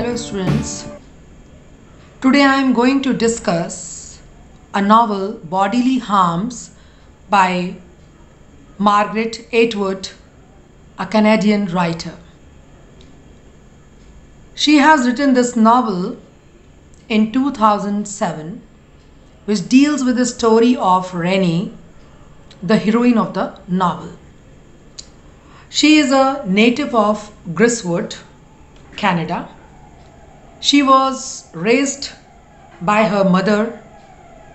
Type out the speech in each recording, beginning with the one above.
Hello students. Today I am going to discuss a novel Bodily Harms by Margaret Atwood, a Canadian writer. She has written this novel in 2007 which deals with the story of Rennie, the heroine of the novel. She is a native of Griswold, Canada. She was raised by her mother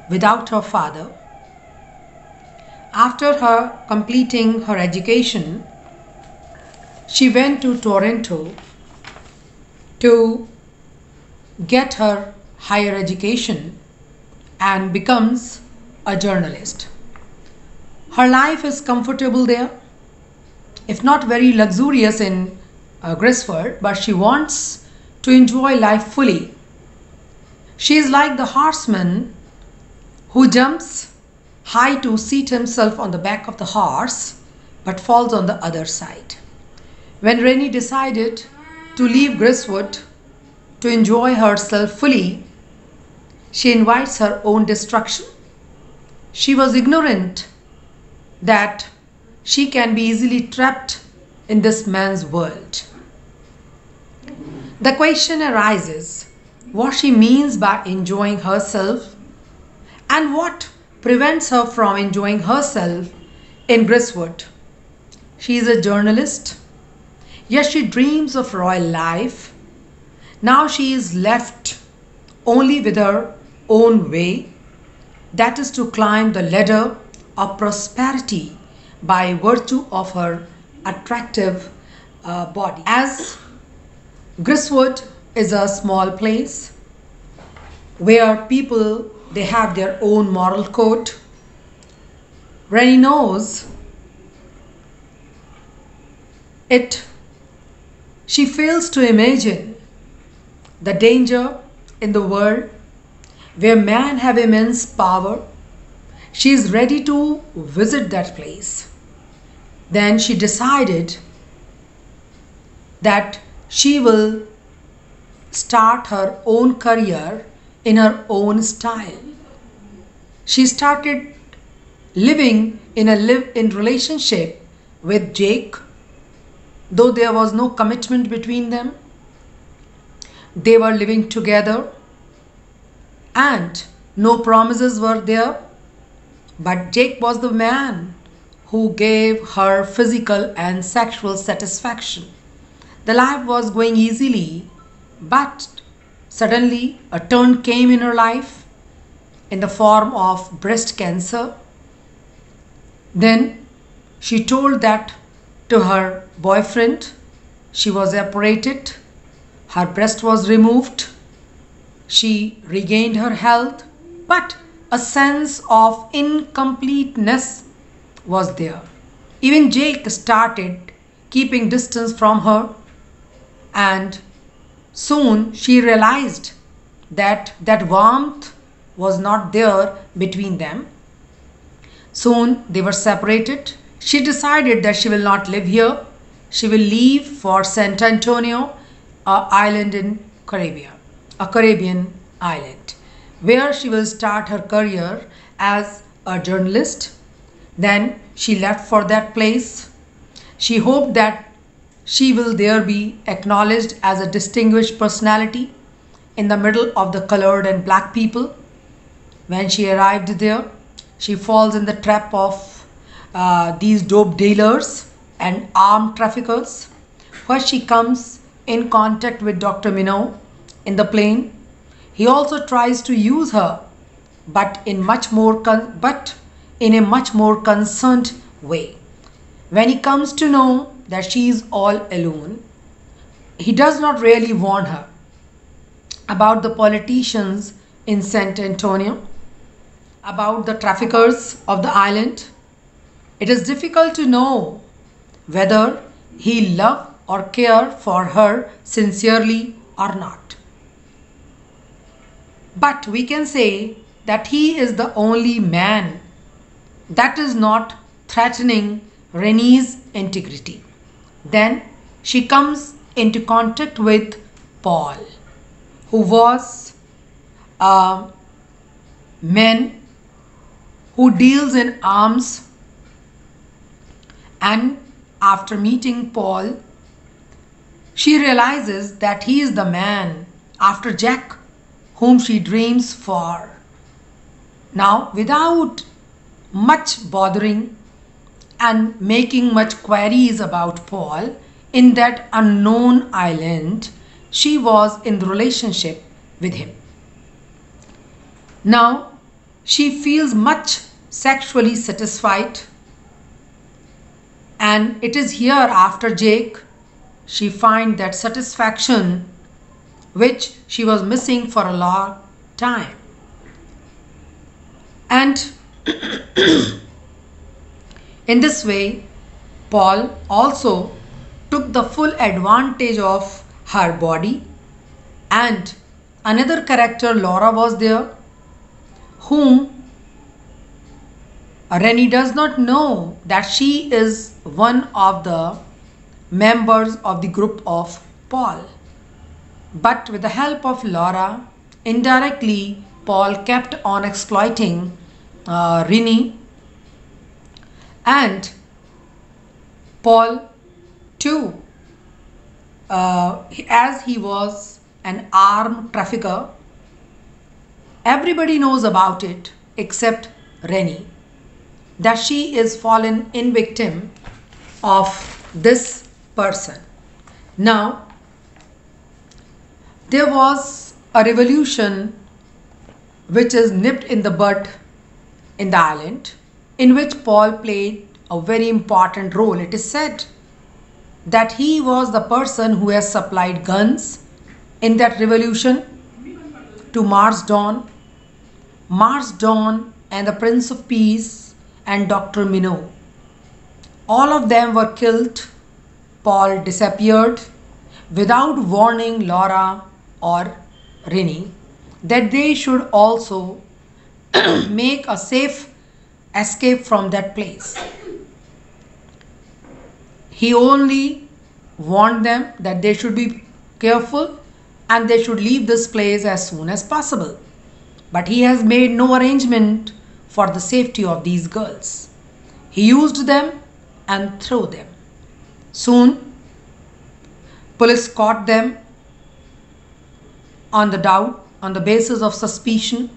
without her father. After her completing her education, she went to Toronto to get her higher education and becomes a journalist. Her life is comfortable there if not very luxurious in uh, Griswold, but she wants to enjoy life fully. She is like the horseman who jumps high to seat himself on the back of the horse but falls on the other side. When Rennie decided to leave Griswold to enjoy herself fully, she invites her own destruction. She was ignorant that she can be easily trapped in this man's world. The question arises what she means by enjoying herself and what prevents her from enjoying herself in Griswold. She is a journalist. Yes, she dreams of royal life. Now she is left only with her own way, that is to climb the ladder of prosperity by virtue of her attractive uh, body. As Griswold is a small place where people they have their own moral code. Rennie knows it. She fails to imagine the danger in the world where man have immense power she is ready to visit that place. Then she decided that she will start her own career in her own style. She started living in a live in relationship with Jake, though there was no commitment between them. They were living together and no promises were there but Jake was the man who gave her physical and sexual satisfaction. The life was going easily, but suddenly a turn came in her life in the form of breast cancer. Then she told that to her boyfriend. She was operated, her breast was removed, she regained her health, but a sense of incompleteness was there. Even Jake started keeping distance from her, and soon she realized that that warmth was not there between them. Soon they were separated. She decided that she will not live here. She will leave for San Antonio, a island in Caribbean, a Caribbean island where she will start her career as a journalist. Then she left for that place. She hoped that she will there be acknowledged as a distinguished personality in the middle of the colored and black people. When she arrived there, she falls in the trap of uh, these dope dealers and armed traffickers. First, she comes in contact with Dr. Minnow in the plane he also tries to use her, but in much more but in a much more concerned way. When he comes to know that she is all alone, he does not really warn her about the politicians in San Antonio, about the traffickers of the island. It is difficult to know whether he love or care for her sincerely or not. But we can say that he is the only man that is not threatening Rennie's integrity. Then she comes into contact with Paul. who was a man who deals in arms and after meeting Paul she realizes that he is the man after Jack whom she dreams for. Now, without much bothering and making much queries about Paul in that unknown island, she was in the relationship with him. Now, she feels much sexually satisfied, and it is here after Jake she finds that satisfaction which she was missing for a long time. And in this way, Paul also took the full advantage of her body and another character Lora was there whom Rennie does not know that she is one of the members of the group of Paul. But with the help of Lora, indirectly, Paul kept on exploiting uh, Rennie. And Paul, too, uh, as he was an armed trafficker, everybody knows about it except Rennie, that she is fallen in victim of this person. Now, there was a revolution which is nipped in the bud in the island in which Paul played a very important role. It is said that he was the person who has supplied guns in that revolution to Marsden, Marsden and the Prince of Peace and Dr. Minnow. All of them were killed. Paul disappeared without warning Lora or Rennie that they should also make a safe escape from that place. He only warned them that they should be careful and they should leave this place as soon as possible. But he has made no arrangement for the safety of these girls. He used them and threw them. Soon, police caught them on the doubt, on the basis of suspicion,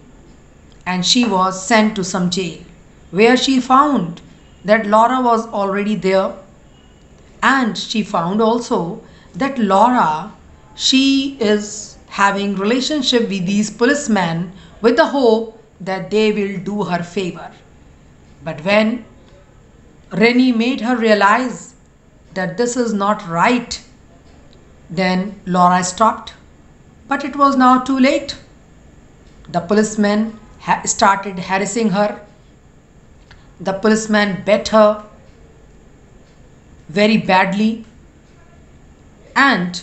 and she was sent to some jail where she found that Lora was already there and she found also that Lora she is having relationship with these policemen with the hope that they will do her favor but when Rennie made her realize that this is not right then Lora stopped but it was now too late. The policemen ha- started harassing her. The policeman beat her very badly. And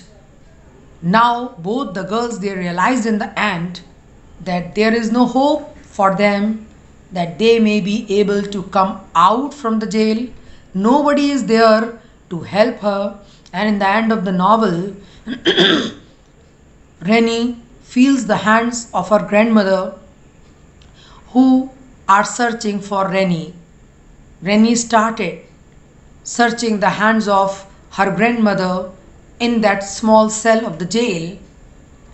now both the girls they realized in the end that there is no hope for them that they may be able to come out from the jail. Nobody is there to help her. And in the end of the novel, Rennie feels the hands of her grandmother who are searching for Rennie. Rennie started searching the hands of her grandmother in that small cell of the jail,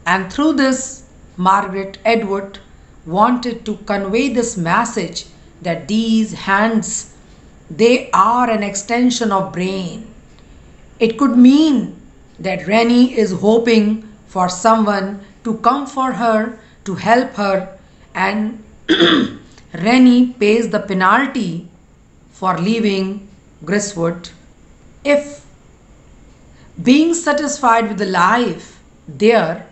and through this, Margaret Atwood wanted to convey this message that these hands they are an extension of brain. It could mean that Rennie is hoping for someone to come for her, to help her, and Rennie pays the penalty for leaving Griswold. If being satisfied with the life there,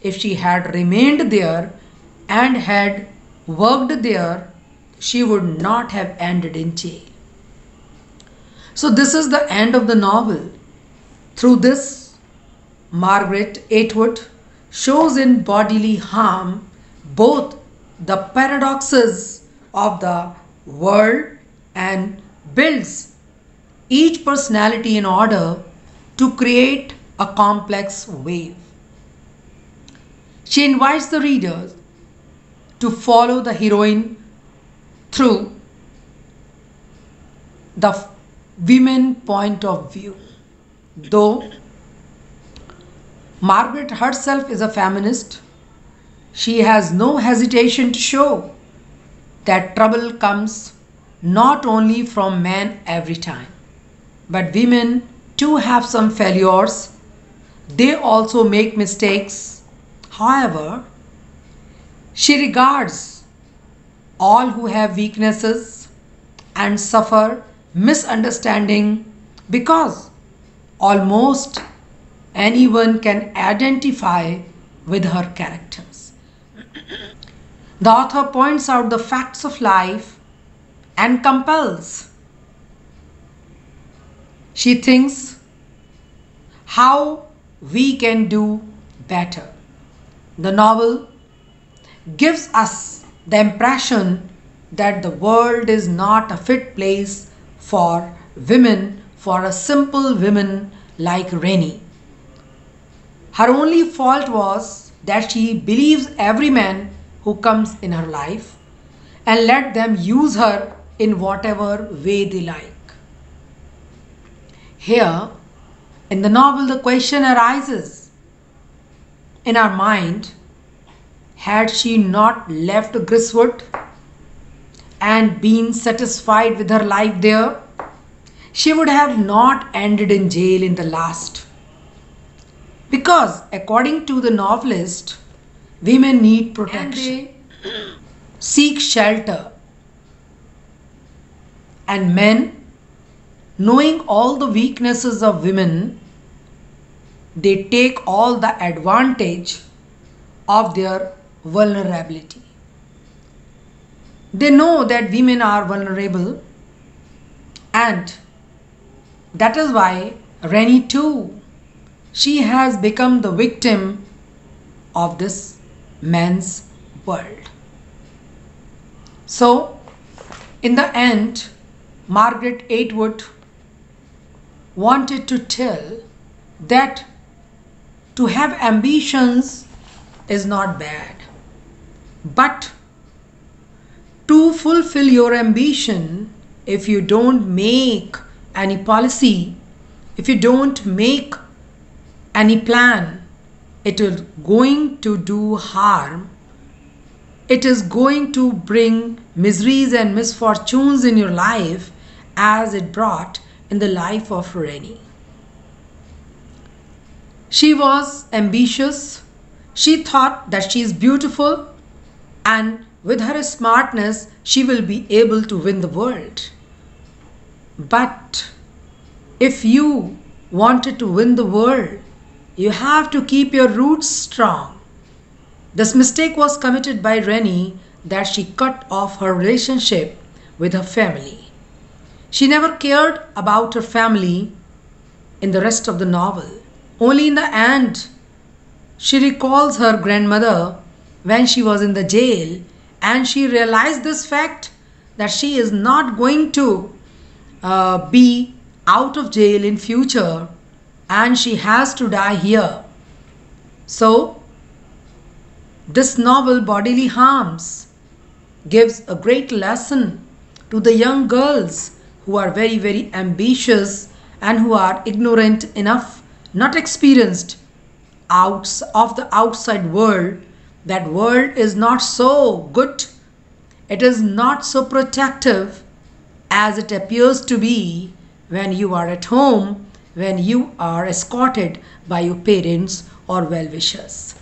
if she had remained there and had worked there, she would not have ended in jail. So, this is the end of the novel. Through this Margaret Atwood shows in bodily harm both the paradoxes of the world and builds each personality in order to create a complex wave. She invites the readers to follow the heroine through the women point of view. Though Margaret herself is a feminist, she has no hesitation to show that trouble comes not only from men every time, but women too have some failures. They also make mistakes. However, she regards all who have weaknesses and suffer misunderstanding because almost anyone can identify with her characters. The author points out the facts of life and compels. She thinks how we can do better. The novel gives us the impression that the world is not a fit place for women, for a simple woman like Rennie. Her only fault was that she believes every man who comes in her life and let them use her in whatever way they like. Here, in the novel, the question arises in our mind had she not left Griswold and been satisfied with her life there, she would have not ended in jail in the last. Because, according to the novelist, women need protection, seek shelter, and men, knowing all the weaknesses of women, they take all the advantage of their vulnerability. They know that women are vulnerable and that is why Rennie too, she has become the victim of this man's world. So, in the end, Margaret Atwood wanted to tell that to have ambitions is not bad, but to fulfill your ambition, if you don't make any policy, if you don't make any plan, it is going to do harm. It is going to bring miseries and misfortunes in your life as it brought in the life of Rennie. She was ambitious. She thought that she is beautiful and with her smartness she will be able to win the world. But if you wanted to win the world, you have to keep your roots strong. This mistake was committed by Rennie that she cut off her relationship with her family. She never cared about her family in the rest of the novel. Only in the end, she recalls her grandmother when she was in the jail and she realized this fact that she is not going to uh, be out of jail in future and she has to die here. So, this novel, Bodily Harms, gives a great lesson to the young girls who are very, very ambitious and who are ignorant enough, not experienced out of the outside world. That world is not so good. It is not so protective as it appears to be when you are at home, when you are escorted by your parents or well wishers.